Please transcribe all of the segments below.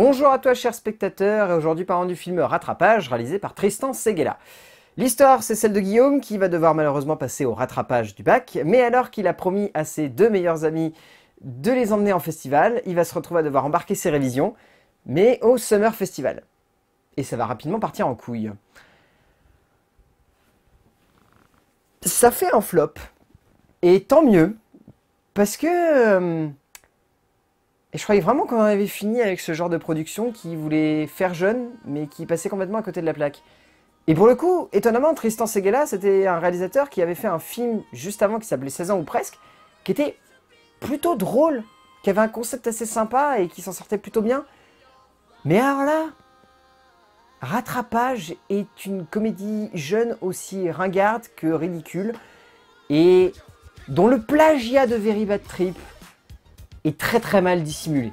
Bonjour à toi chers spectateurs, et aujourd'hui parlant du film Rattrapage réalisé par Tristan Seguela. L'histoire c'est celle de Guillaume qui va devoir malheureusement passer au rattrapage du bac, mais alors qu'il a promis à ses deux meilleurs amis de les emmener en festival, il va se retrouver à devoir embarquer ses révisions, mais au Summer Festival. Et ça va rapidement partir en couille. Ça fait un flop, et tant mieux, parce que... et je croyais vraiment qu'on avait fini avec ce genre de production qui voulait faire jeune, mais qui passait complètement à côté de la plaque. Et pour le coup, étonnamment, Tristan Seguela, c'était un réalisateur qui avait fait un film juste avant qui s'appelait 16 ans ou presque, qui était plutôt drôle, qui avait un concept assez sympa et qui s'en sortait plutôt bien. Mais alors là, Rattrapage est une comédie jeune aussi ringarde que ridicule et dont le plagiat de Very Bad Trip est très très mal dissimulé.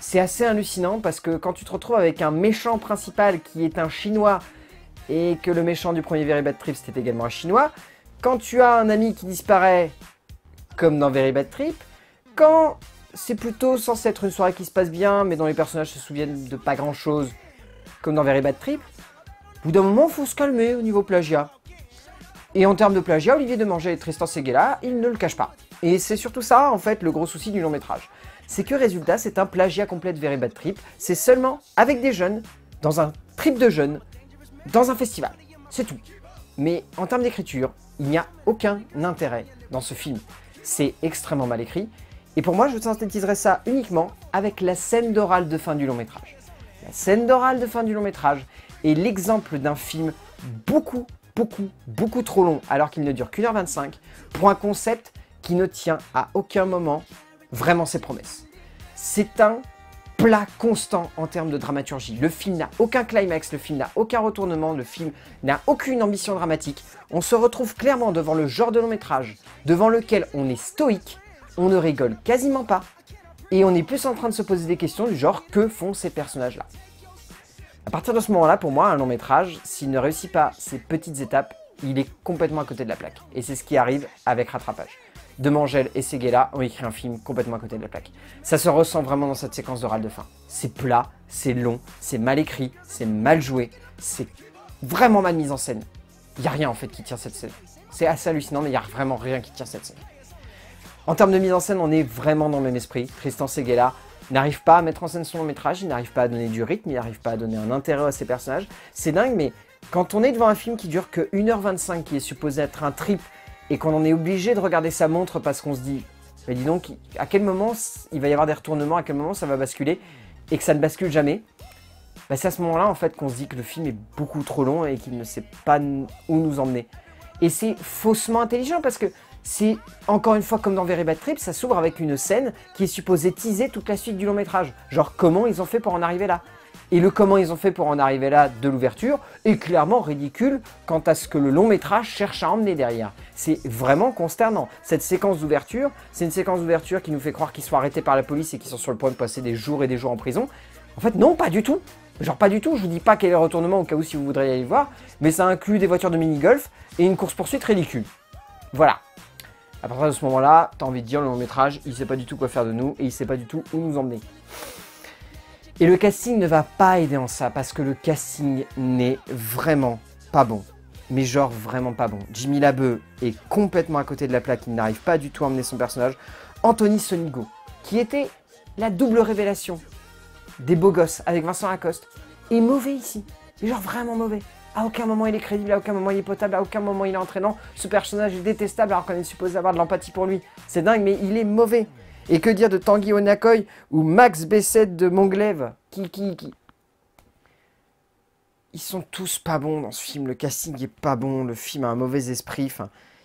C'est assez hallucinant parce que quand tu te retrouves avec un méchant principal qui est un chinois et que le méchant du premier Very Bad Trip c'était également un chinois, quand tu as un ami qui disparaît comme dans Very Bad Trip, quand c'est plutôt censé être une soirée qui se passe bien mais dont les personnages se souviennent de pas grand chose comme dans Very Bad Trip, au bout d'un moment faut se calmer au niveau plagiat. Et en termes de plagiat, Olivier Demanger et Tristan Seguela, ils ne le cachent pas. Et c'est surtout ça, en fait, le gros souci du long métrage. C'est que résultat, c'est un plagiat complet de Very Bad Trip. C'est seulement avec des jeunes, dans un trip de jeunes, dans un festival. C'est tout. Mais en termes d'écriture, il n'y a aucun intérêt dans ce film. C'est extrêmement mal écrit. Et pour moi, je synthétiserai ça uniquement avec la scène d'oral de fin du long métrage. La scène d'oral de fin du long métrage est l'exemple d'un film beaucoup, beaucoup, beaucoup trop long, alors qu'il ne dure qu'une heure 25, pour un concept qui ne tient à aucun moment vraiment ses promesses. C'est un plat constant en termes de dramaturgie. Le film n'a aucun climax, le film n'a aucun retournement, le film n'a aucune ambition dramatique. On se retrouve clairement devant le genre de long métrage, devant lequel on est stoïque, on ne rigole quasiment pas, et on est plus en train de se poser des questions du genre que font ces personnages-là? À partir de ce moment-là, pour moi, un long métrage, s'il ne réussit pas ces petites étapes, il est complètement à côté de la plaque. Et c'est ce qui arrive avec Rattrapage. Demangel et Seguela ont écrit un film complètement à côté de la plaque. Ça se ressent vraiment dans cette séquence d'oral de fin. C'est plat, c'est long, c'est mal écrit, c'est mal joué, c'est vraiment mal mis en scène. Il n'y a rien en fait qui tient cette scène. C'est assez hallucinant, mais il n'y a vraiment rien qui tient cette scène. En termes de mise en scène, on est vraiment dans le même esprit. Tristan Seguela n'arrive pas à mettre en scène son long métrage, il n'arrive pas à donner du rythme, il n'arrive pas à donner un intérêt à ses personnages. C'est dingue, mais quand on est devant un film qui dure que 1h25, qui est supposé être un trip, et qu'on en est obligé de regarder sa montre parce qu'on se dit, mais dis donc, à quel moment il va y avoir des retournements, à quel moment ça va basculer, et que ça ne bascule jamais, bah c'est à ce moment-là en fait qu'on se dit que le film est beaucoup trop long et qu'il ne sait pas où nous emmener. Et c'est faussement intelligent parce que c'est encore une fois comme dans Very Bad Trip, ça s'ouvre avec une scène qui est supposée teaser toute la suite du long métrage. Genre comment ils ont fait pour en arriver là? Et le comment ils ont fait pour en arriver là de l'ouverture est clairement ridicule quant à ce que le long métrage cherche à emmener derrière. C'est vraiment consternant. Cette séquence d'ouverture, c'est une séquence d'ouverture qui nous fait croire qu'ils sont arrêtés par la police et qu'ils sont sur le point de passer des jours et des jours en prison. En fait, non, pas du tout. Genre pas du tout, je vous dis pas quel est le retournement au cas où si vous voudriez aller voir, mais ça inclut des voitures de mini-golf et une course-poursuite ridicule. Voilà. À partir de ce moment-là, t'as envie de dire le long métrage, il sait pas du tout quoi faire de nous et il sait pas du tout où nous emmener. Et le casting ne va pas aider en ça parce que le casting n'est vraiment pas bon. Mais genre vraiment pas bon. Jimmy Labeu est complètement à côté de la plaque, il n'arrive pas du tout à emmener son personnage. Anthony Sonigo, qui était la double révélation des beaux gosses avec Vincent Lacoste, est mauvais ici. Mais genre vraiment mauvais. À aucun moment il est crédible, à aucun moment il est potable, à aucun moment il est entraînant. Ce personnage est détestable alors qu'on est supposé avoir de l'empathie pour lui. C'est dingue, mais il est mauvais. Et que dire de Tanguy Onakoy ou Max Bessette de Montglaive qui, qui, qui... Ils sont tous pas bons dans ce film. Le casting est pas bon, le film a un mauvais esprit.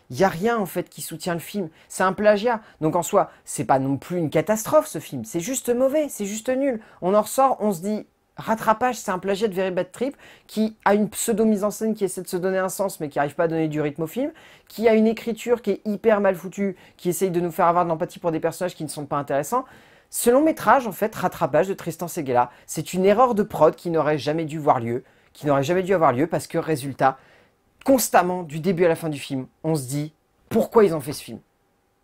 Il y a rien en fait qui soutient le film. C'est un plagiat. Donc en soi, c'est pas non plus une catastrophe ce film. C'est juste mauvais, c'est juste nul. On en ressort, on se dit Rattrapage, c'est un plagiat de Very Bad Trip qui a une pseudo-mise en scène qui essaie de se donner un sens mais qui n'arrive pas à donner du rythme au film, qui a une écriture qui est hyper mal foutue, qui essaye de nous faire avoir de l'empathie pour des personnages qui ne sont pas intéressants. Ce long métrage, en fait, Rattrapage de Tristan Seguela, c'est une erreur de prod qui n'aurait jamais dû voir lieu, qui n'aurait jamais dû avoir lieu parce que résultat, constamment, du début à la fin du film, on se dit pourquoi ils ont fait ce film.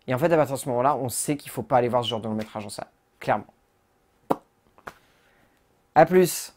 Et en fait, à partir de ce moment-là, on sait qu'il ne faut pas aller voir ce genre de long métrage en salle, clairement. A plus